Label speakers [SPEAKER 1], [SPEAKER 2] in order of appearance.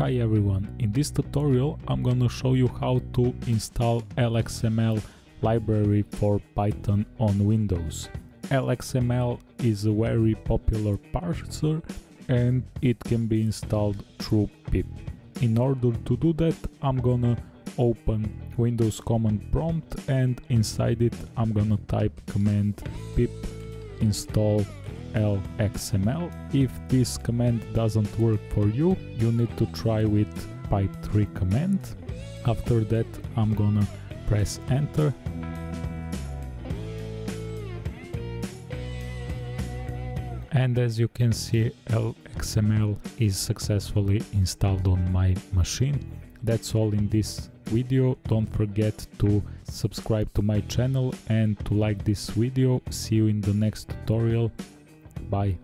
[SPEAKER 1] Hi everyone, in this tutorial I'm gonna show you how to install LXML library for Python on Windows. LXML is a very popular parser and it can be installed through pip. In order to do that I'm gonna open Windows command prompt and inside it I'm gonna type command pip install lxml. If this command doesn't work for you, you need to try with pip3 command. After that I'm gonna press enter and as you can see LXML is successfully installed on my machine. That's all in this video. Don't forget to subscribe to my channel and to like this video. See you in the next tutorial. Bye.